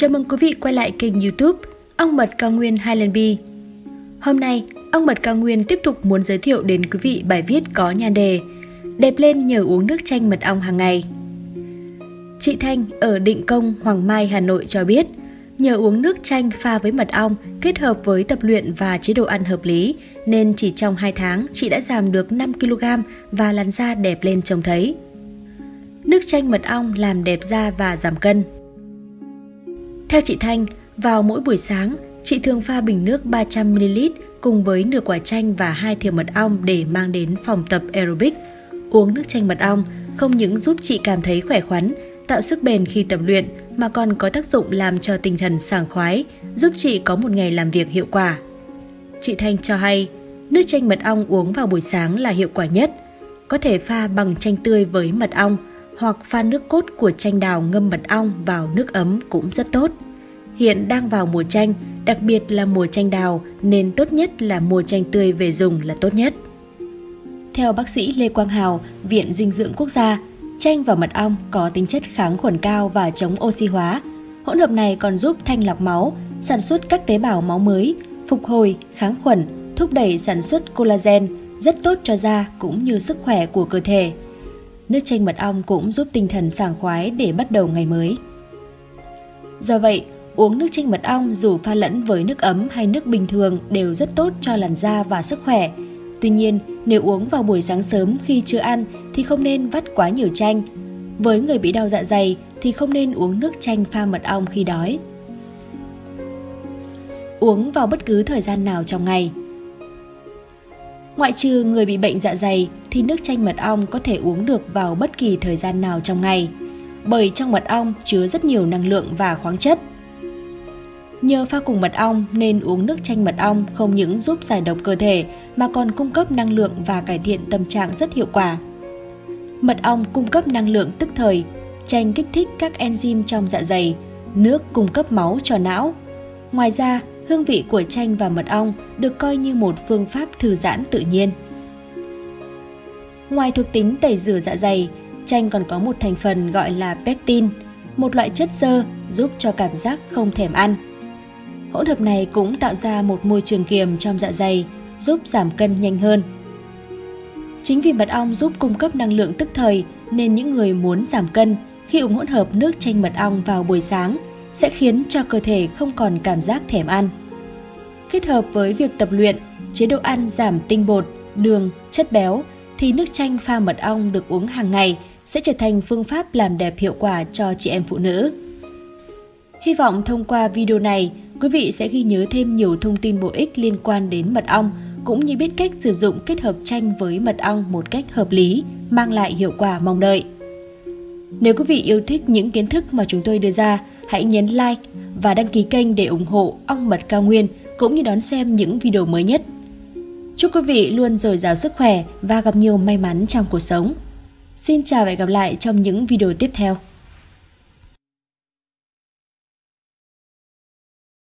Chào mừng quý vị quay lại kênh youtube Ong mật cao nguyên Highland Bee. Hôm nay, Ong mật cao nguyên tiếp tục muốn giới thiệu đến quý vị bài viết có nhan đề Đẹp lên nhờ uống nước chanh mật ong hàng ngày. Chị Thanh ở Định Công, Hoàng Mai, Hà Nội cho biết, nhờ uống nước chanh pha với mật ong kết hợp với tập luyện và chế độ ăn hợp lý nên chỉ trong 2 tháng chị đã giảm được 5kg và làn da đẹp lên trông thấy. Nước chanh mật ong làm đẹp da và giảm cân. Theo chị Thanh, vào mỗi buổi sáng, chị thường pha bình nước 300ml cùng với nửa quả chanh và hai thìa mật ong để mang đến phòng tập aerobic. Uống nước chanh mật ong không những giúp chị cảm thấy khỏe khoắn, tạo sức bền khi tập luyện mà còn có tác dụng làm cho tinh thần sảng khoái, giúp chị có một ngày làm việc hiệu quả. Chị Thanh cho hay, nước chanh mật ong uống vào buổi sáng là hiệu quả nhất. Có thể pha bằng chanh tươi với mật ong hoặc pha nước cốt của chanh đào ngâm mật ong vào nước ấm cũng rất tốt. Hiện đang vào mùa chanh, đặc biệt là mùa chanh đào nên tốt nhất là mùa chanh tươi về dùng là tốt nhất. Theo bác sĩ Lê Quang Hào, Viện Dinh dưỡng Quốc gia, chanh và mật ong có tính chất kháng khuẩn cao và chống oxy hóa. Hỗn hợp này còn giúp thanh lọc máu, sản xuất các tế bào máu mới, phục hồi, kháng khuẩn, thúc đẩy sản xuất collagen, rất tốt cho da cũng như sức khỏe của cơ thể. Nước chanh mật ong cũng giúp tinh thần sảng khoái để bắt đầu ngày mới. Do vậy, uống nước chanh mật ong dù pha lẫn với nước ấm hay nước bình thường đều rất tốt cho làn da và sức khỏe. Tuy nhiên, nếu uống vào buổi sáng sớm khi chưa ăn thì không nên vắt quá nhiều chanh. Với người bị đau dạ dày thì không nên uống nước chanh pha mật ong khi đói. Uống vào bất cứ thời gian nào trong ngày. Ngoại trừ người bị bệnh dạ dày thì nước chanh mật ong có thể uống được vào bất kỳ thời gian nào trong ngày, bởi trong mật ong chứa rất nhiều năng lượng và khoáng chất. Nhờ pha cùng mật ong nên uống nước chanh mật ong không những giúp giải độc cơ thể mà còn cung cấp năng lượng và cải thiện tâm trạng rất hiệu quả. Mật ong cung cấp năng lượng tức thời, chanh kích thích các enzyme trong dạ dày, nước cung cấp máu cho não. Ngoài ra, hương vị của chanh và mật ong được coi như một phương pháp thư giãn tự nhiên. Ngoài thuộc tính tẩy rửa dạ dày, chanh còn có một thành phần gọi là pectin, một loại chất xơ giúp cho cảm giác không thèm ăn. Hỗn hợp này cũng tạo ra một môi trường kiềm trong dạ dày, giúp giảm cân nhanh hơn. Chính vì mật ong giúp cung cấp năng lượng tức thời nên những người muốn giảm cân khi uống hỗn hợp nước chanh mật ong vào buổi sáng sẽ khiến cho cơ thể không còn cảm giác thèm ăn. Kết hợp với việc tập luyện, chế độ ăn giảm tinh bột, đường, chất béo thì nước chanh pha mật ong được uống hàng ngày sẽ trở thành phương pháp làm đẹp hiệu quả cho chị em phụ nữ. Hy vọng thông qua video này, quý vị sẽ ghi nhớ thêm nhiều thông tin bổ ích liên quan đến mật ong cũng như biết cách sử dụng kết hợp chanh với mật ong một cách hợp lý, mang lại hiệu quả mong đợi. Nếu quý vị yêu thích những kiến thức mà chúng tôi đưa ra, hãy nhấn like và đăng ký kênh để ủng hộ ong mật cao nguyên cũng như đón xem những video mới nhất. Chúc quý vị luôn dồi dào sức khỏe và gặp nhiều may mắn trong cuộc sống. Xin chào và hẹn gặp lại trong những video tiếp theo.